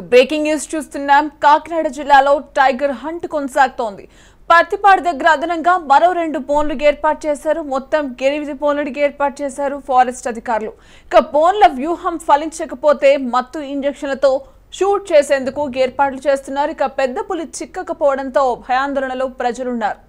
Breaking news చూస్తున్నాం. కాకినాడ జిల్లాలో tiger hunt కొనసాగుతోంది. పత్తిపాడు దగ్గర అదనంగా మరో రెండు బోన్లు ఏర్పాటు చేశారు. మొత్తం ఎనిమిది బోన్లు ఏర్పాటు చేశారు ఫారెస్ట్ అధికారులు. ఇక బోన్ల వ్యూహం ఫలించకపోతే మత్తు ఇంజక్షన్లతో షూట్ చేసేందుకు ఏర్పాట్లు చేస్తున్నారు. ఇక పెద్ద పులి చిక్కకపోవడంతో భయాందోళనలో ప్రజలున్నారు.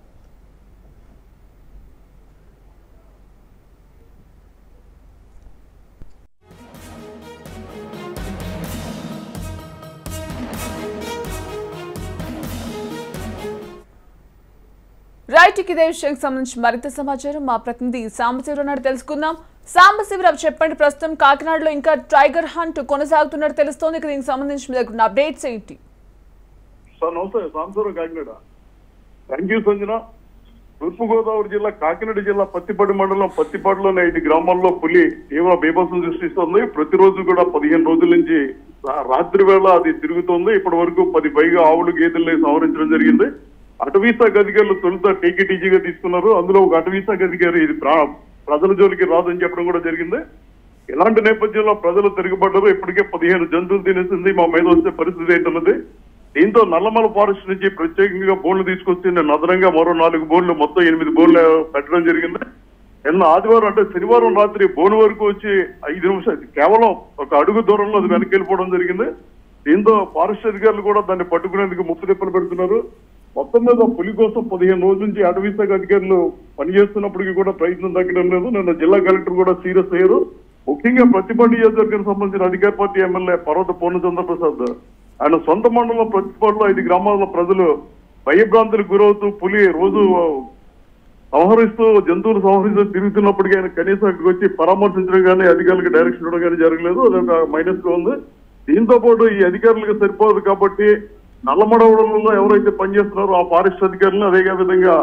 రైట్ ఇదే విషయానికి సంబంధించి మరింత సమాచారం మా ప్రతినిధి సాంబశివరావు నాడు తెలుసుకుందాం. సాంబశివరావు చెప్పండి ప్రస్తుతం కాకినాడలో ఇంకా టైగర్ హంట్ కొనసాగుతున్నట్టు తెలుస్తోంది. ఇక దీనికి సంబంధించి మీ దగ్గర అప్డేట్స్ ఏంటి? Sir Kakinada. Thank you Sanjana. తూర్పుగోదావరి జిల్లా కాకినాడ జిల్లా పత్తిపాడు మండలం పత్తిపాడులోని ఐదు గ్రామాల్లో పులి తీవ్ర బీభత్సం సృష్టిస్తోంది. ప్రతిరోజు కూడా పదిహేను రోజుల నుంచి రాత్రి వేళ అది తిరుగుతోంది. ఇప్పటి వరకు పది పైగా ఆవులు గేదెల్ని సంహరించడం జరిగింది. అటవీసా శాఖ అధికారులు తొలుత టీజీగా తీసుకున్నారు. అందులో ఒక అటవీసా శాఖ ఇది ప్రజల జోలికి రాదని చెప్పడం కూడా జరిగింది. ఇలాంటి నేపథ్యంలో ప్రజలు తిరగబడ్డారు. ఇప్పటికే పదిహేను జంతువులు తినేసింది. మా మీద వచ్చే పరిస్థితి ఏంటన్నది. దీంతో నల్లమల ఫారెస్ట్ నుంచి ప్రత్యేకంగా బోన్లు తీసుకొచ్చి నేను అదనంగా మరో నాలుగు బోన్లు మొత్తం ఎనిమిది బోన్లు పెట్టడం జరిగింది. నిన్న ఆదివారం అంటే శనివారం రాత్రి బోన్ వరకు వచ్చి ఐదు నిమిషాలు కేవలం ఒక అడుగు దూరంలో అది వెనక్కి వెళ్ళిపోవడం జరిగింది. దీంతో ఫారెస్ట్ అధికారులు కూడా దాన్ని పట్టుకునేందుకు ముప్పు తిప్పలు పెడుతున్నారు. మొత్తం మీద పులి కోసం పదిహేను రోజుల నుంచి అటవీ శాఖ అధికారులు పనిచేస్తున్నప్పటికీ కూడా ప్రయత్నం తగ్గడం లేదు. నిన్న జిల్లా కలెక్టర్ కూడా సీరియస్ అయ్యారు. ముఖ్యంగా ప్రతిపాడు నియోజకవర్గానికి సంబంధించిన అధికార పార్టీ ఎమ్మెల్యే పర్వత పూర్ణచంద్ర ప్రసాద్ ఆయన సొంత మండలం ప్రతిపాడులో ఐదు గ్రామాల ప్రజలు భయభ్రాంతులకు గురవుతూ పులి రోజు సంహరిస్తూ జంతువులు సంహరిస్తూ తిరుగుతున్నప్పటికీ ఆయన కనీసం అక్కడికి వచ్చి పరామర్శించడం కానీ అధికారులకు డైరెక్షన్ ఇవ్వడం కానీ జరగలేదు. అదొక మైనస్గా ఉంది. దీంతో పాటు ఈ అధికారులకు సరిపోదు కాబట్టి నల్లమడవడంలో ఎవరైతే పనిచేస్తున్నారో ఆ ఫారెస్ట్ అధికారులు అదే విధంగా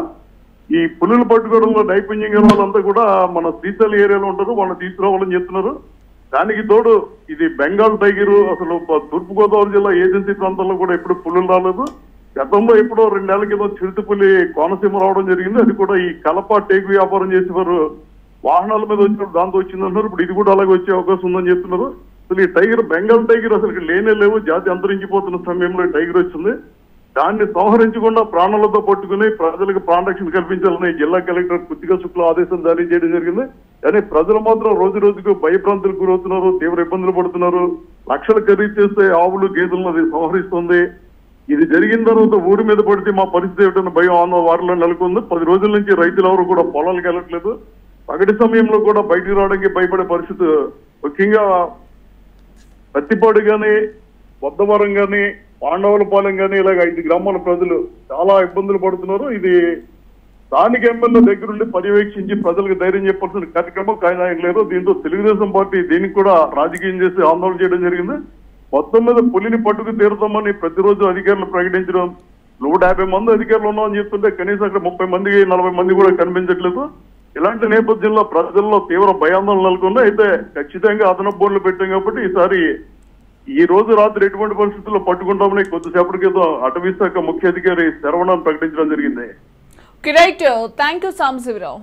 ఈ పులులు పట్టుకోవడంలో నైపుణ్యం గల వాళ్ళంతా కూడా మన సీతల్ ఏరియాలో ఉంటారు వాళ్ళని తీసుకురావాలని చెప్తున్నారు. దానికి తోడు ఇది బెంగాల్ టైగర్ అసలు తూర్పుగోదావరి జిల్లా ఏజెన్సీ ప్రాంతాల్లో కూడా ఎప్పుడు పులులు రాలేదు. గతంలో ఎప్పుడో రెండు నెలల చిరుతపులి కోనసీమ రావడం జరిగింది. అది కూడా ఈ కలప టేకు వ్యాపారం చేసేవారు. వాహనాల మీద వచ్చినప్పుడు దాంతో వచ్చిందంటారు ఇప్పుడు ఇది కూడా అలాగే వచ్చే అవకాశం ఉందని చెప్తున్నారు. అసలు ఈ టైగర్ బెంగాల్ టైగర్ అసలు ఇక్కడ లేనే లేవు. జాతి అంతరించిపోతున్న సమయంలో టైగర్ వచ్చింది. దాన్ని సంహరించకుండా ప్రాణాలతో పట్టుకుని ప్రజలకు ప్రాణరక్షణ కల్పించాలని జిల్లా కలెక్టర్ కృతిక శుక్ల ఆదేశం జారీ చేయడం జరిగింది. కానీ ప్రజలు మాత్రం రోజు రోజుకు భయభ్రాంతులకు గురవుతున్నారు తీవ్ర ఇబ్బందులు పడుతున్నారు. లక్షలు ఖరీదు చేస్తే ఆవులు గేదెలను అది సంహరిస్తుంది. ఇది జరిగిన తర్వాత ఊరి మీద పడితే మా పరిస్థితి ఏమిటన్న భయం ఆందోళన వారిలో నెలకొంది. పది రోజుల నుంచి రైతులు ఎవరు కూడా పొలాలకు వెళ్ళట్లేదు. పగటి సమయంలో కూడా బయటికి రావడానికి భయపడే పరిస్థితి ముఖ్యంగా పత్తిపాడు కానీ బొద్దవరం కానీ పాండవులపాలెం కానీ ఇలాగ ఐదు గ్రామాల ప్రజలు చాలా ఇబ్బందులు పడుతున్నారు. ఇది స్థానిక ఎమ్మెల్యే దగ్గరుండి పర్యవేక్షించి ప్రజలకు ధైర్యం చెప్పాల్సిన కార్యక్రమం కానీ లేదు దీంతో తెలుగుదేశం పార్టీ దీనికి కూడా రాజకీయం చేసి ఆందోళన చేయడం జరిగింది. మొత్తం మీద పులిని పట్టుకు తీరుతామని ప్రతిరోజు అధికారులు ప్రకటించడం నూట యాభై మంది అధికారులు ఉన్నామని చెప్తుంటే కనీసం అక్కడ ముప్పై మంది నలభై మంది కూడా కనిపించట్లేదు. ఇలాంటి నేపథ్యంలో ప్రజల్లో తీవ్ర భయాందోళన నెలకొంది అయితే ఖచ్చితంగా అదనపు బోర్డులు పెట్టాం కాబట్టి ఈసారి ఈ రోజు రాత్రి ఎటువంటి పరిస్థితుల్లో పట్టుకుంటామని కొద్దిసేపటి క్రితం అటవీ శాఖ ముఖ్య అధికారి శరవణాన్ని ప్రకటించడం జరిగింది. Right thank you Sambasivarao